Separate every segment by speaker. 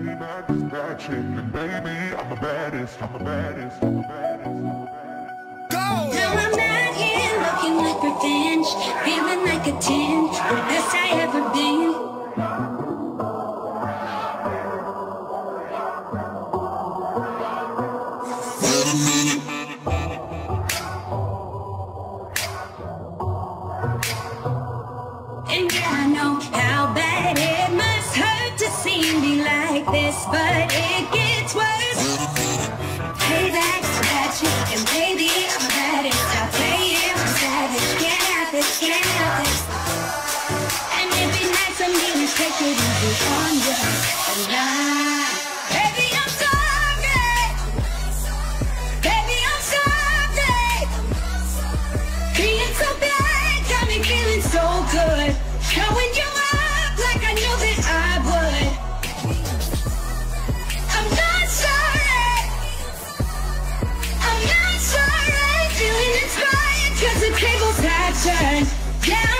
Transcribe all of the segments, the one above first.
Speaker 1: I'm the baddest, I'm the baddest, I'm the baddest,
Speaker 2: feeling like a 10, baby, I'm sorry. Baby, I'm sorry. So bad got me feeling so good. Showing you up like I knew that I would. I'm not sorry. I'm not sorry. Feeling the tables have turned. Yeah,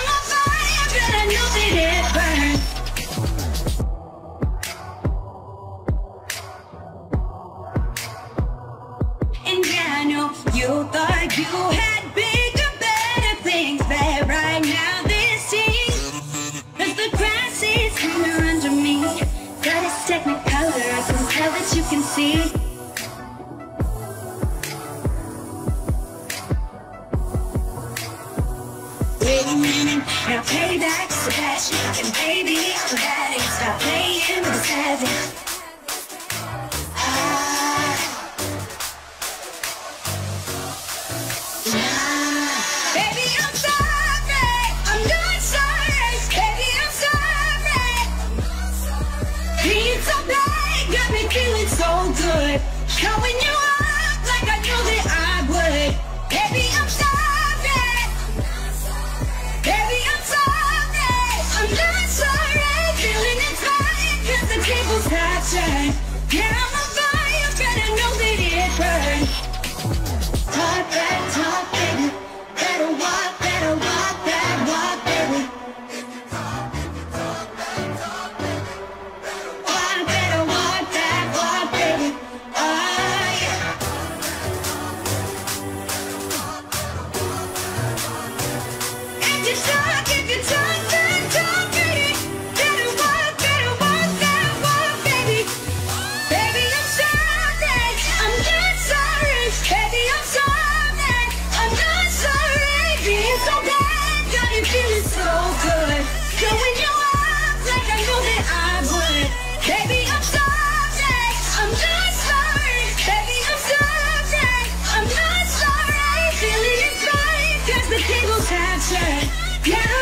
Speaker 2: now payback's the passion And baby, I'm bad, stop playing with the savage Showing you up like I knew that I would. Baby, I'm sorry. Baby, I'm sorry. I'm not sorry. Feeling the tables turned. Yeah, I'm on fire, but know that it. attention. Yeah.